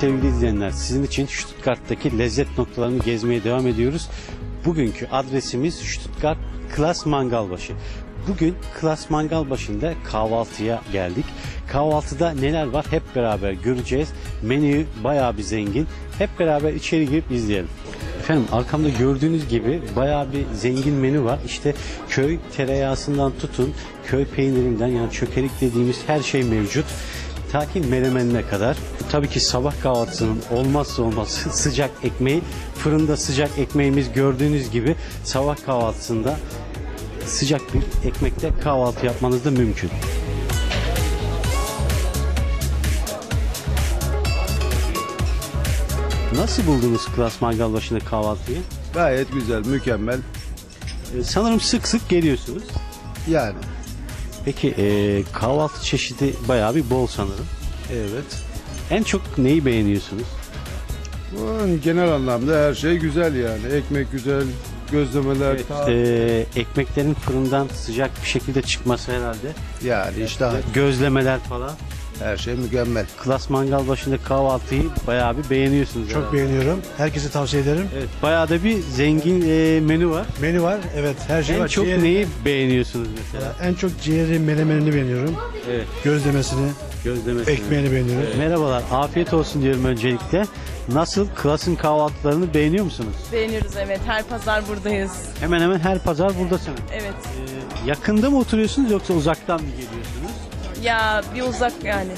Sevgili izleyenler sizin için Stuttgart'taki lezzet noktalarını gezmeye devam ediyoruz. Bugünkü adresimiz Stuttgart Klas Mangalbaşı. Bugün Klas Mangalbaşı'nda kahvaltıya geldik. Kahvaltıda neler var hep beraber göreceğiz. Menü bayağı bir zengin. Hep beraber içeri girip izleyelim. Efendim arkamda gördüğünüz gibi bayağı bir zengin menü var. İşte köy tereyağısından tutun, köy peynirinden yani çökelik dediğimiz her şey mevcut. Ta ki menemenine kadar. Tabii ki sabah kahvaltısının olmazsa olmazı sıcak ekmeği. Fırında sıcak ekmeğimiz gördüğünüz gibi sabah kahvaltısında sıcak bir ekmekte kahvaltı yapmanız da mümkün. Nasıl buldunuz Klas Mangal başında kahvaltıyı? Gayet güzel, mükemmel. Ee, Sanırım sık sık geliyorsunuz. Yani. Peki ee, kahvaltı çeşidi bayağı bir bol sanırım. Evet. En çok neyi beğeniyorsunuz? Bu genel anlamda her şey güzel yani. Ekmek güzel, gözlemeler Evet, ta- ee, ekmeklerin fırından sıcak bir şekilde çıkması herhalde. yani işte Gözlemeler falan. Her şey mükemmel. Klas Mangal başında kahvaltıyı bayağı bir beğeniyorsunuz. Çok herhalde. beğeniyorum. Herkese tavsiye ederim. Evet, bayağı da bir zengin ee, menü var. Menü var. Evet her şey en var. çok Ciğeri- neyi beğeniyorsunuz mesela? En çok ciğeri menemenini beğeniyorum. Evet, Gözlemesini, gözlemesini. ekmeğini beğeniyorum. Merhabalar, afiyet olsun diyorum öncelikle. Nasıl? Klas'ın kahvaltılarını beğeniyor musunuz? Beğeniyoruz evet. Her pazar buradayız. Hemen hemen her pazar buradasınız. Evet. Ee, yakında mı oturuyorsunuz yoksa uzaktan mı geliyorsunuz? Ya bir uzak yani.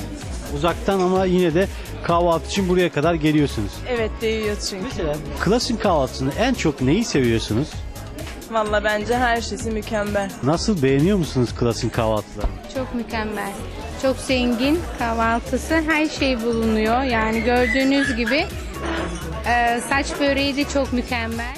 Uzaktan ama yine de kahvaltı için buraya kadar geliyorsunuz. Evet değiyoruz çünkü. Mesela Klas'ın kahvaltısında en çok neyi seviyorsunuz? Valla bence her şeysi mükemmel. Nasıl beğeniyor musunuz Klas'ın kahvaltılarını? Çok mükemmel. Çok zengin kahvaltısı her şey bulunuyor. Yani gördüğünüz gibi e, saç böreği de çok mükemmel.